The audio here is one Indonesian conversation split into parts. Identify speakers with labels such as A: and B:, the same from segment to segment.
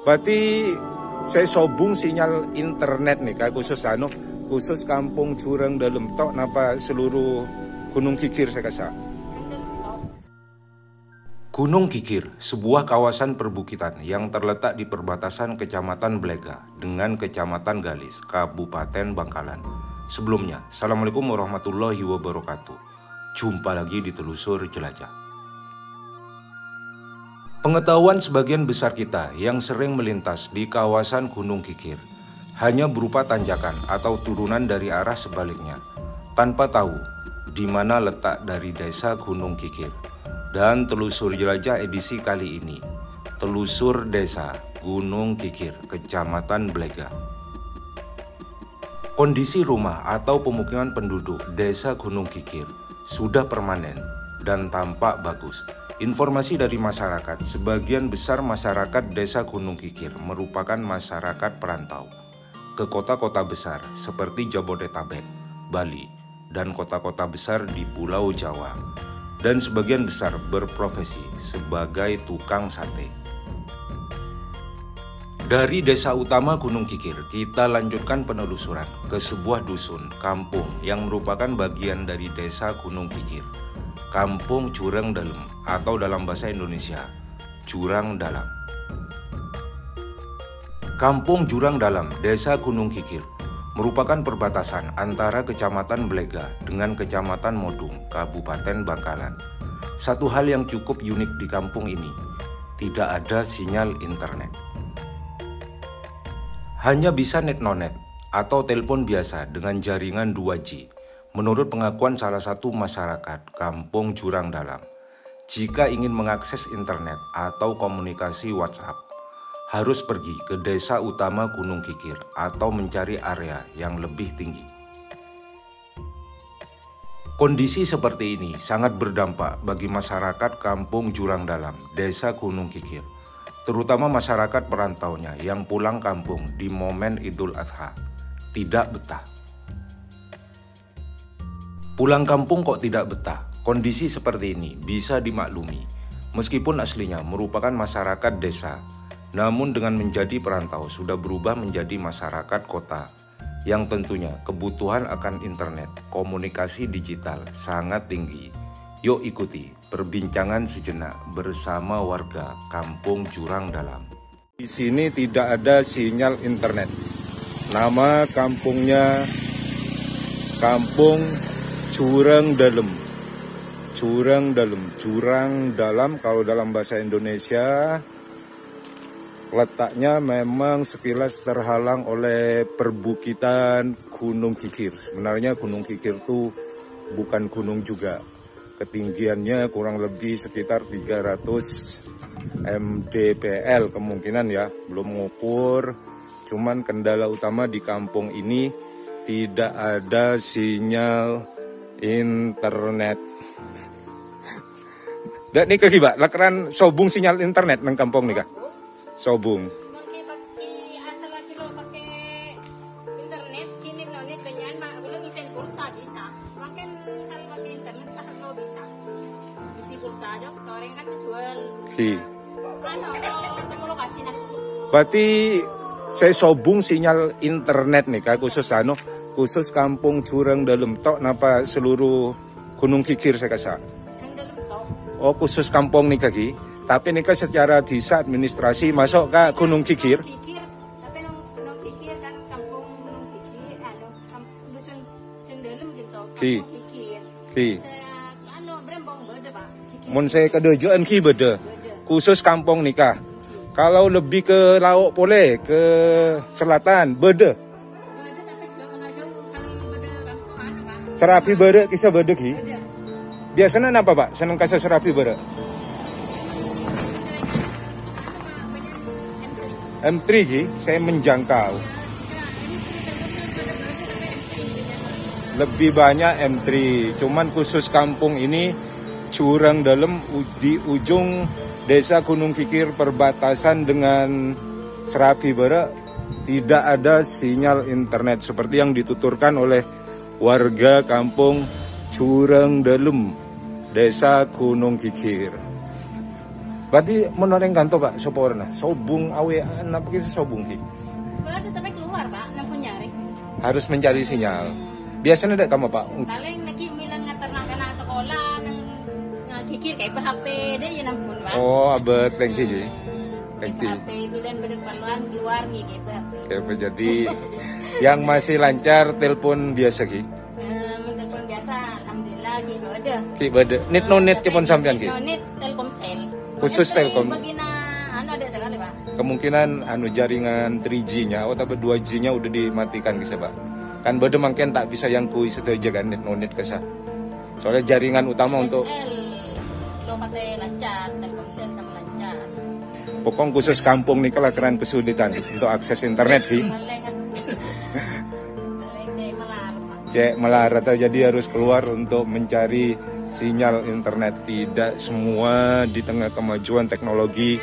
A: Berarti saya sobung sinyal internet nih kayak khusus anu khusus kampung Curang dalam tok napa seluruh Gunung Kikir saya kasih.
B: Gunung Kikir, sebuah kawasan perbukitan yang terletak di perbatasan Kecamatan Blega dengan Kecamatan Galis, Kabupaten Bangkalan. Sebelumnya, Assalamualaikum warahmatullahi wabarakatuh. Jumpa lagi di Telusur Jelajah. Pengetahuan sebagian besar kita yang sering melintas di kawasan Gunung Kikir hanya berupa tanjakan atau turunan dari arah sebaliknya, tanpa tahu di mana letak dari desa Gunung Kikir dan telusur jelajah edisi kali ini. Telusur Desa Gunung Kikir, Kecamatan Blega. Kondisi rumah atau pemukiman penduduk Desa Gunung Kikir sudah permanen dan tampak bagus. Informasi dari masyarakat, sebagian besar masyarakat Desa Gunung Kikir merupakan masyarakat perantau ke kota-kota besar seperti Jabodetabek, Bali, dan kota-kota besar di Pulau Jawa dan sebagian besar berprofesi sebagai tukang sate. Dari desa utama Gunung Kikir, kita lanjutkan penelusuran ke sebuah dusun, kampung yang merupakan bagian dari desa Gunung Kikir. Kampung Jurang Dalam atau dalam bahasa Indonesia, Jurang Dalam. Kampung Jurang Dalam, Desa Gunung Kikir, merupakan perbatasan antara Kecamatan Blega dengan Kecamatan Modung, Kabupaten Bangkalan. Satu hal yang cukup unik di kampung ini, tidak ada sinyal internet. Hanya bisa net nonet atau telepon biasa dengan jaringan 2G, menurut pengakuan salah satu masyarakat Kampung Jurang Dalam. Jika ingin mengakses internet atau komunikasi WhatsApp, harus pergi ke desa utama Gunung Kikir atau mencari area yang lebih tinggi. Kondisi seperti ini sangat berdampak bagi masyarakat kampung Jurang Dalam, desa Gunung Kikir, terutama masyarakat perantaunya yang pulang kampung di momen Idul Adha. Tidak betah. Pulang kampung kok tidak betah? Kondisi seperti ini bisa dimaklumi, meskipun aslinya merupakan masyarakat desa namun dengan menjadi perantau sudah berubah menjadi masyarakat kota yang tentunya kebutuhan akan internet, komunikasi digital sangat tinggi. Yuk ikuti perbincangan sejenak bersama warga Kampung Jurang Dalam.
A: Di sini tidak ada sinyal internet. Nama kampungnya Kampung Jurang Dalam. Jurang Dalam, Jurang Dalam kalau dalam bahasa Indonesia letaknya memang sekilas terhalang oleh perbukitan Gunung Kikir. Sebenarnya Gunung Kikir itu bukan gunung juga. Ketinggiannya kurang lebih sekitar 300 mdpl kemungkinan ya, belum mengukur. Cuman kendala utama di kampung ini tidak ada sinyal internet. Dan nih kaki lakaran sobung sinyal internet nang kampung nih kak? Sobung. Berarti saya sobung sinyal internet nih kak khusus anu khusus kampung Jurang dalam tok napa seluruh Gunung Kikir saya kasih. Oh khusus kampung nih kaki. Tapi kan secara desa administrasi masuk ke Gunung Kikir. Ki. Ki. Mun saya kedojoan ki beda. Khusus kampung nikah. Kalau lebih ke laut boleh, ke selatan beda. Serapi beda kisah beda ki. Biasanya apa pak? Seneng kasih serapi beda. M3 G, saya menjangkau lebih banyak M3 cuman khusus kampung ini curang dalam di ujung desa Gunung Kikir perbatasan dengan Serapi Barat tidak ada sinyal internet seperti yang dituturkan oleh warga kampung Curang Dalem, Desa Gunung Kikir.
B: Berarti menoreng kanto pak, warna? Sobung awe anak begitu sobung ki.
A: Berarti tapi keluar pak, nampu nyari.
B: Harus mencari sinyal. Biasanya ada kamu pak?
A: Paling lagi bilang ngantar anak sekolah nang ngakikir kayak HP deh ya nampun pak.
B: Oh abet lengki ki.
A: HP bilang berkeluaran keluar HP.
B: Oke, jadi yang masih lancar telepon biasa ki.
A: Eh, telepon biasa, alhamdulillah gitu ada.
B: Ki bade. Nit no nit
A: Tapi
B: cepon sampean ki.
A: net Telkomsel.
B: Khusus Telkom.
A: Anu ada sekali pak.
B: Kemungkinan anu jaringan 3G-nya atau 2G-nya udah dimatikan bisa pak. Kan bade mungkin tak bisa yang kui setuju kan nit no nit kesa. Soalnya jaringan utama untuk
A: lo pakai lancar, lancar.
B: Pokok khusus kampung nih kalau keren kesulitan untuk akses internet
A: pak.
B: kayak melarat jadi harus keluar untuk mencari sinyal internet. Tidak semua di tengah kemajuan teknologi.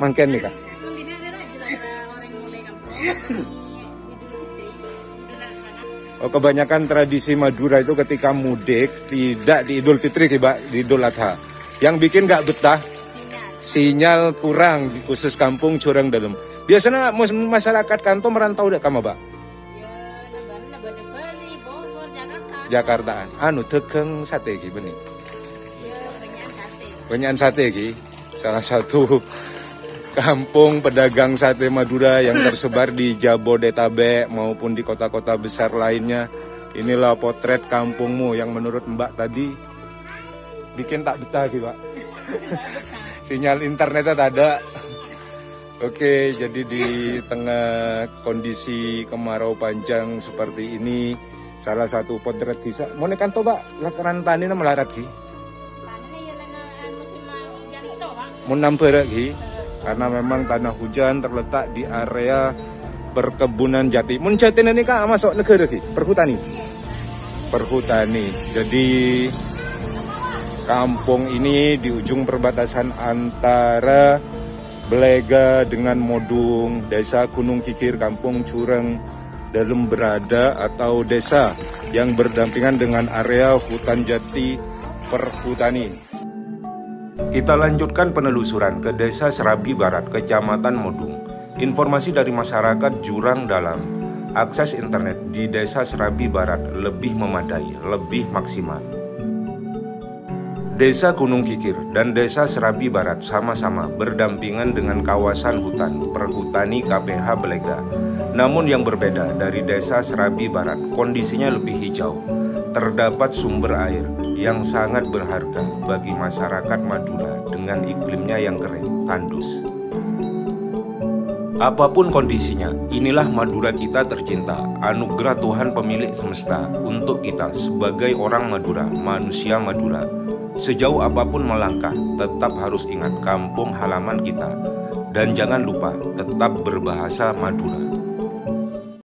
B: Mangken nih kak. Oh, kebanyakan tradisi Madura itu ketika mudik tidak di Idul Fitri tiba di Idul Adha yang bikin nggak betah
A: Sinyal.
B: kurang di khusus kampung curang dalam biasanya masyarakat kantor merantau dek kamu pak
A: Jakarta.
B: Jakartaan anu tekeng sate ki benih
A: Ya, banyak sate.
B: Banyakan sate ki salah satu kampung pedagang sate Madura yang tersebar di Jabodetabek maupun di kota-kota besar lainnya. Inilah potret kampungmu yang menurut Mbak tadi bikin tak betah ki Pak. Sinyal internetnya tak ada. Oke, jadi di tengah kondisi kemarau panjang seperti ini, salah satu potret bisa. Mau nekan to, Pak, lakaran tani ki.
A: Musim hujan itu, Pak.
B: menambah lagi karena memang tanah hujan terletak di area perkebunan jati. Mun jati ini kak masuk negara ki, perhutani. Perhutani. Jadi kampung ini di ujung perbatasan antara Belega dengan Modung, desa Gunung Kikir, kampung Cureng, dalam berada atau desa yang berdampingan dengan area hutan jati perhutani.
C: Kita lanjutkan penelusuran ke Desa Serabi Barat, Kecamatan Modung. Informasi dari masyarakat Jurang Dalam, akses internet di Desa Serabi Barat lebih memadai, lebih maksimal. Desa Gunung Kikir dan Desa Serabi Barat sama-sama berdampingan dengan kawasan hutan perhutani KPH Belega. Namun yang berbeda dari Desa Serabi Barat, kondisinya lebih hijau. Terdapat sumber air yang sangat berharga bagi masyarakat Madura dengan iklimnya yang kering, tandus. Apa pun kondisinya, inilah Madura kita tercinta, anugerah Tuhan pemilik semesta untuk kita sebagai orang Madura, manusia Madura. Sejauh apa pun melangkah, tetap harus ingat kampung halaman kita. Dan jangan lupa tetap berbahasa Madura.